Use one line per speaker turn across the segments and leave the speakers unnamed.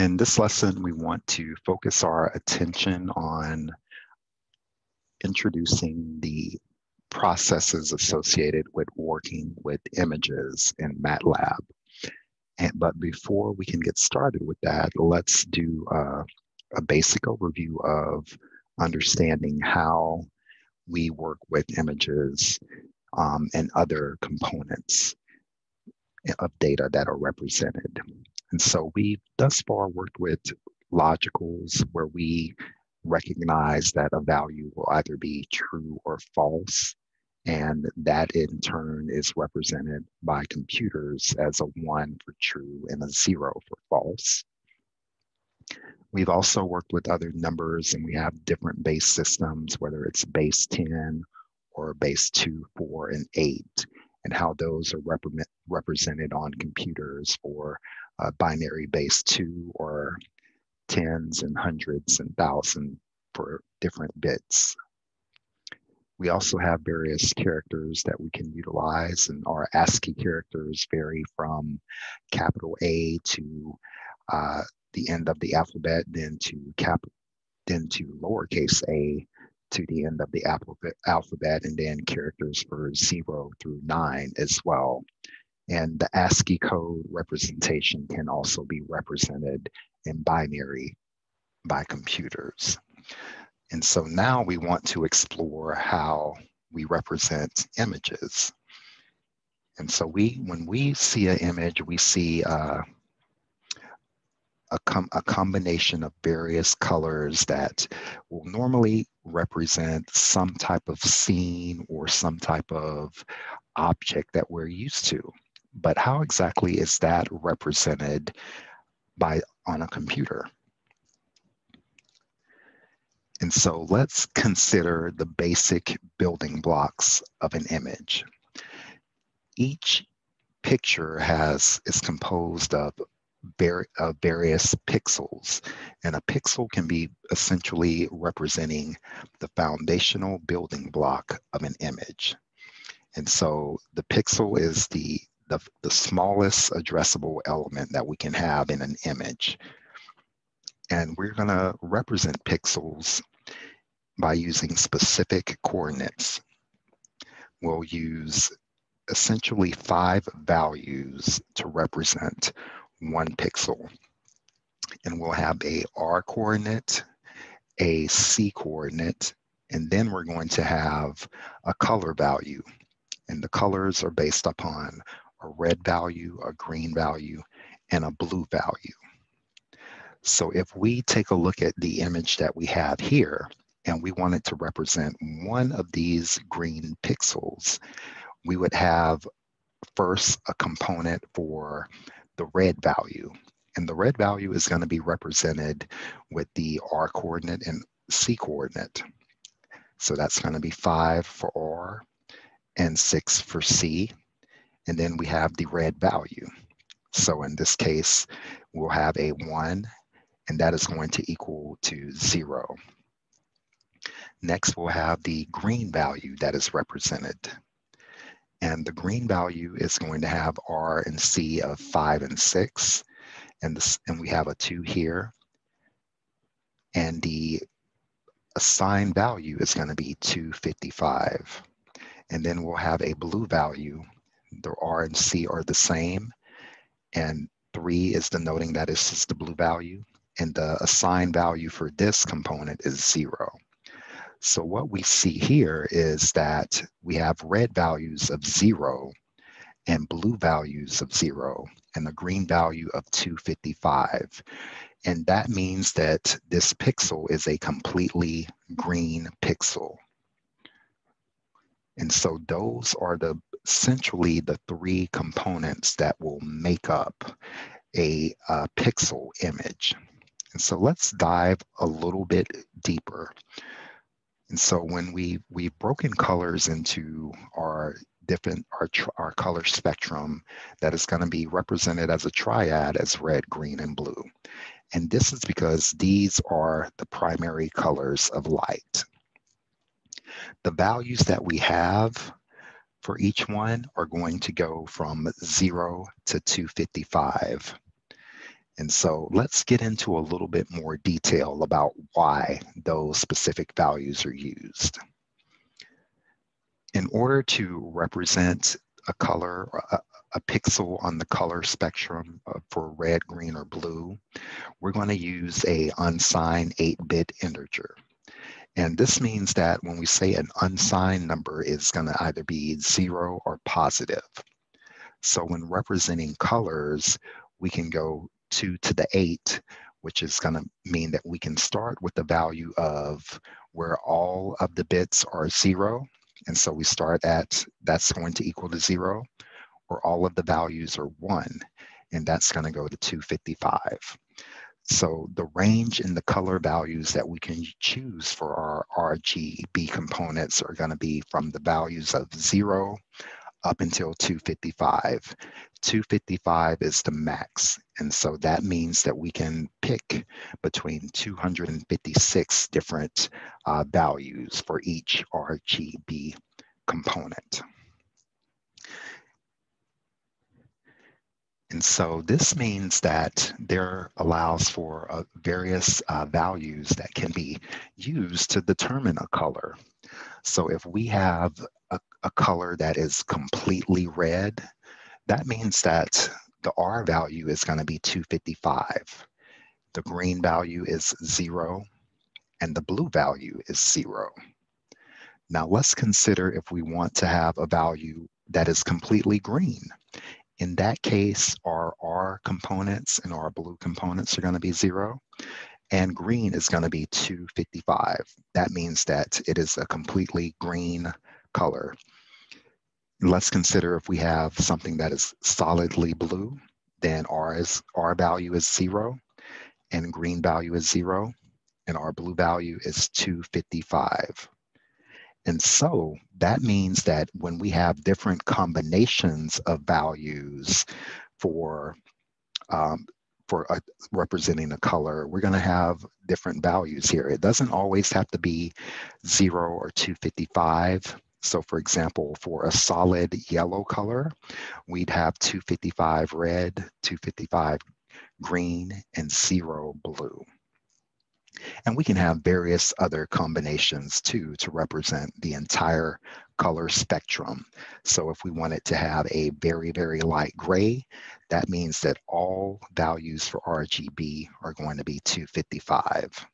In this lesson, we want to focus our attention on introducing the processes associated with working with images in MATLAB. And, but before we can get started with that, let's do a basic overview of understanding how we work with images um, and other components of data that are represented. And so we've thus far worked with logicals where we recognize that a value will either be true or false. And that in turn is represented by computers as a one for true and a zero for false. We've also worked with other numbers and we have different base systems, whether it's base 10 or base 2, 4, and 8, and how those are rep represented on computers for uh, binary base 2 or tens and hundreds and thousands for different bits. We also have various characters that we can utilize, and our ASCII characters vary from capital A to uh, the end of the alphabet, then to cap, then to lowercase a to the end of the alphabet, alphabet, and then characters for zero through nine as well. And the ASCII code representation can also be represented in binary by computers. And so now we want to explore how we represent images. And so we, when we see an image, we see uh, a, com a combination of various colors that will normally represent some type of scene or some type of object that we're used to. But how exactly is that represented by on a computer? And so let's consider the basic building blocks of an image. Each picture has is composed of uh, various pixels. And a pixel can be essentially representing the foundational building block of an image. And so the pixel is the, the, the smallest addressable element that we can have in an image. And we're gonna represent pixels by using specific coordinates. We'll use essentially five values to represent one pixel. And we'll have a R coordinate, a C coordinate, and then we're going to have a color value. And the colors are based upon a red value, a green value, and a blue value. So if we take a look at the image that we have here, and we wanted to represent one of these green pixels, we would have first a component for the red value. And the red value is going to be represented with the R coordinate and C coordinate. So that's going to be five for R and six for C. And then we have the red value. So in this case, we'll have a one, and that is going to equal to zero. Next, we'll have the green value that is represented. And the green value is going to have R and C of five and six. And, this, and we have a two here. And the assigned value is going to be 255. And then we'll have a blue value. The R and C are the same. And three is denoting that it's just the blue value. And the assigned value for this component is zero. So what we see here is that we have red values of zero and blue values of zero and the green value of 255. And that means that this pixel is a completely green pixel. And so those are the essentially the three components that will make up a, a pixel image. And so let's dive a little bit deeper. And so when we we've broken colors into our different our, our color spectrum that is going to be represented as a triad as red, green, and blue. And this is because these are the primary colors of light. The values that we have for each one are going to go from zero to 255. And so let's get into a little bit more detail about why those specific values are used. In order to represent a color, a, a pixel on the color spectrum for red, green, or blue, we're going to use a unsigned 8-bit integer. And this means that when we say an unsigned number is going to either be zero or positive. So when representing colors, we can go 2 to the 8, which is going to mean that we can start with the value of where all of the bits are 0. And so we start at, that's going to equal to 0, or all of the values are 1, and that's going to go to 255. So the range in the color values that we can choose for our RGB components are going to be from the values of 0 up until 255. 255 is the max. And so that means that we can pick between 256 different uh, values for each RGB component. And so this means that there allows for uh, various uh, values that can be used to determine a color. So if we have a, a color that is completely red, that means that the R value is going to be 255. The green value is zero, and the blue value is zero. Now let's consider if we want to have a value that is completely green. In that case, our R components and our blue components are going to be zero, and green is going to be 255. That means that it is a completely green color. Let's consider if we have something that is solidly blue, then R, is, R value is zero, and green value is zero, and our blue value is 255. And so that means that when we have different combinations of values for um, for a, representing a color, we're going to have different values here. It doesn't always have to be zero or 255. So for example, for a solid yellow color, we'd have 255 red, 255 green, and zero blue. And we can have various other combinations too to represent the entire color spectrum. So if we wanted to have a very, very light gray, that means that all values for RGB are going to be 255.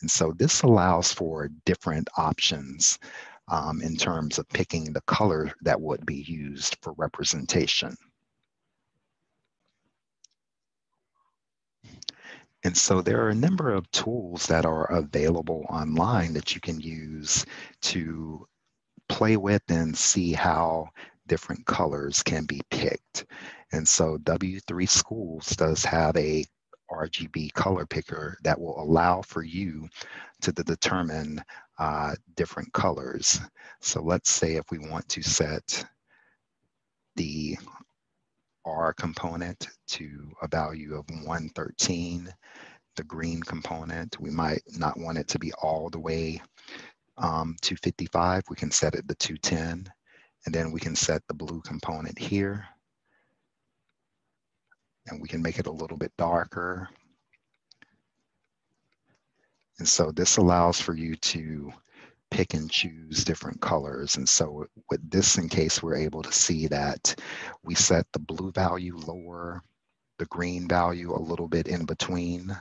And so this allows for different options um, in terms of picking the color that would be used for representation. And so there are a number of tools that are available online that you can use to play with and see how different colors can be picked. And so W3 Schools does have a RGB color picker that will allow for you to determine uh, different colors. So let's say if we want to set the R component to a value of 113. The green component, we might not want it to be all the way um, 255. We can set it to 210. And then we can set the blue component here. And we can make it a little bit darker. And so this allows for you to pick and choose different colors. And so with this in case, we're able to see that we set the blue value lower, the green value a little bit in between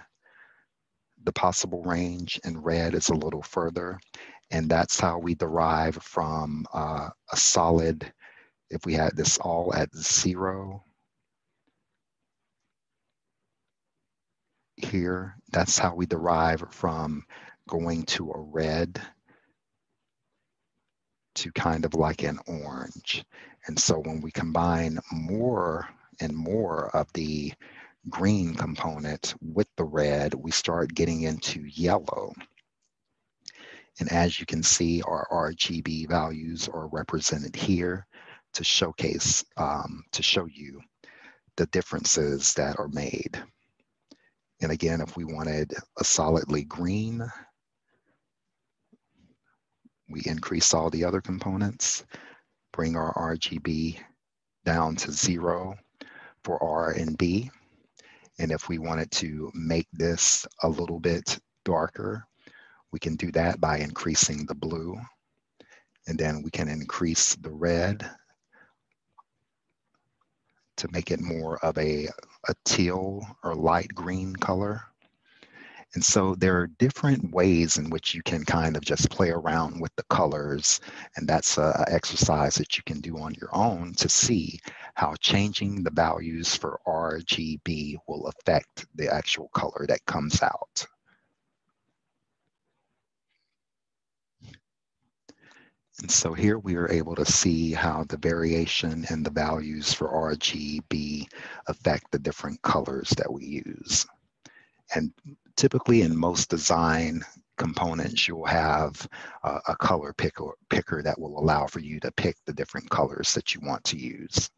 the possible range, and red is a little further. And that's how we derive from uh, a solid, if we had this all at zero, here, that's how we derive from going to a red to kind of like an orange. And so when we combine more and more of the green component with the red, we start getting into yellow. And as you can see, our RGB values are represented here to showcase, um, to show you the differences that are made. And again, if we wanted a solidly green, we increase all the other components, bring our RGB down to zero for R and B. And if we wanted to make this a little bit darker, we can do that by increasing the blue. And then we can increase the red to make it more of a, a teal or light green color. And so there are different ways in which you can kind of just play around with the colors. And that's an exercise that you can do on your own to see how changing the values for RGB will affect the actual color that comes out. And so here we are able to see how the variation in the values for RGB affect the different colors that we use. And typically in most design components, you'll have a color picker, picker that will allow for you to pick the different colors that you want to use.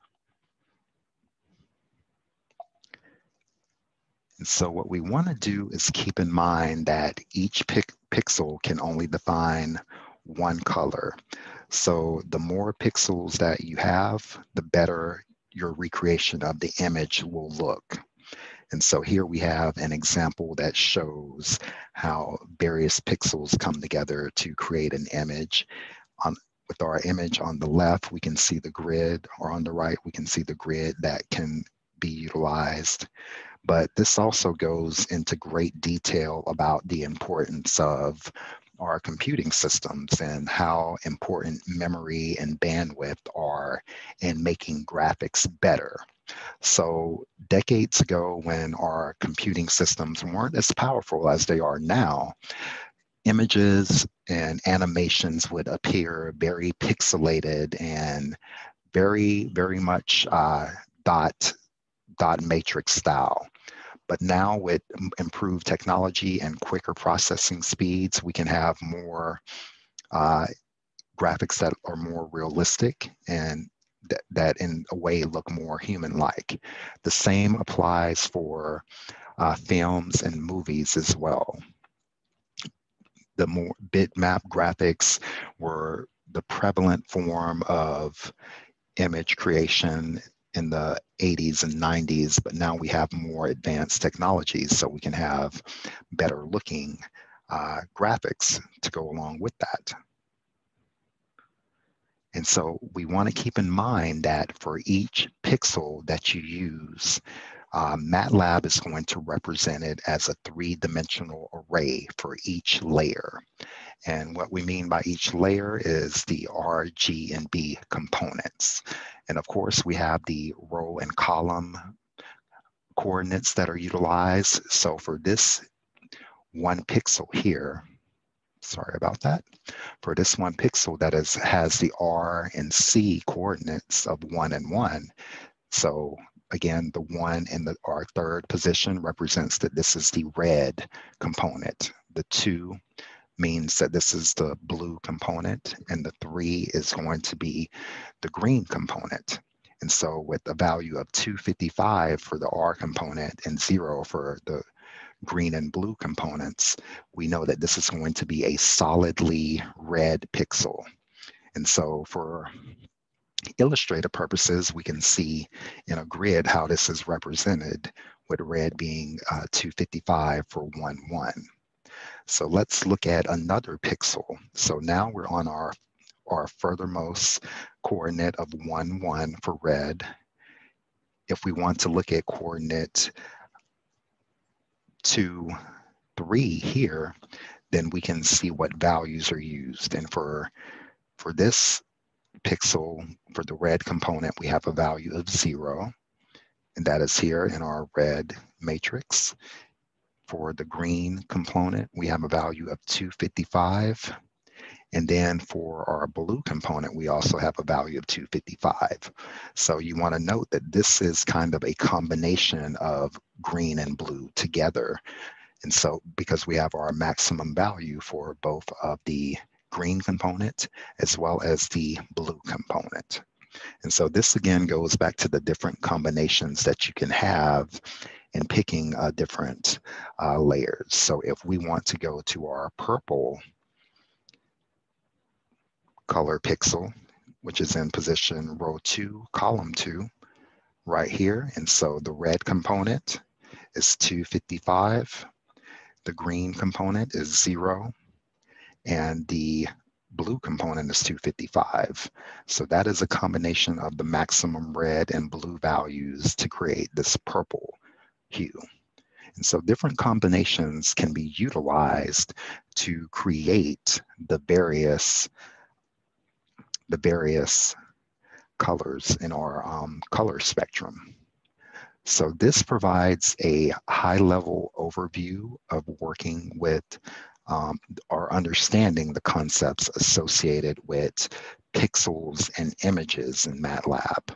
And so what we want to do is keep in mind that each pic pixel can only define one color. So the more pixels that you have, the better your recreation of the image will look. And so here we have an example that shows how various pixels come together to create an image. On, with our image on the left, we can see the grid, or on the right, we can see the grid that can be utilized. But this also goes into great detail about the importance of our computing systems and how important memory and bandwidth are in making graphics better. So decades ago, when our computing systems weren't as powerful as they are now, images and animations would appear very pixelated and very, very much uh, dot, dot matrix style. But now with improved technology and quicker processing speeds, we can have more uh, graphics that are more realistic and th that in a way look more human-like. The same applies for uh, films and movies as well. The more bitmap graphics were the prevalent form of image creation in the 80s and 90s, but now we have more advanced technologies, so we can have better looking uh, graphics to go along with that. And so we want to keep in mind that for each pixel that you use, uh, MATLAB is going to represent it as a three-dimensional array for each layer. And what we mean by each layer is the R, G, and B components. And of course, we have the row and column coordinates that are utilized. So for this one pixel here, sorry about that, for this one pixel that is has the R and C coordinates of one and one. So again, the one in the our third position represents that this is the red component. The two means that this is the blue component and the three is going to be the green component. And so with a value of 255 for the R component and zero for the green and blue components, we know that this is going to be a solidly red pixel. And so for illustrative purposes, we can see in a grid how this is represented with red being uh, 255 for 1, 1. So let's look at another pixel. So now we're on our, our furthermost coordinate of 1, 1 for red. If we want to look at coordinate 2, 3 here, then we can see what values are used. And for, for this pixel, for the red component, we have a value of 0. And that is here in our red matrix. For the green component, we have a value of 255. And then for our blue component, we also have a value of 255. So you want to note that this is kind of a combination of green and blue together. And so because we have our maximum value for both of the green component as well as the blue component. And so this again goes back to the different combinations that you can have in picking uh, different uh, layers. So if we want to go to our purple color pixel, which is in position row two, column two, right here. And so the red component is 255. The green component is zero. And the blue component is 255. So that is a combination of the maximum red and blue values to create this purple hue. And so different combinations can be utilized to create the various the various colors in our um, color spectrum. So this provides a high level overview of working with um, or understanding the concepts associated with pixels and images in MATLAB.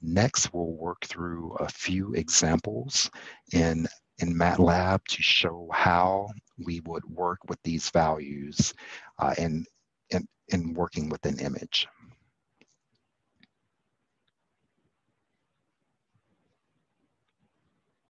Next, we'll work through a few examples in, in MATLAB to show how we would work with these values uh, in, in working with an image.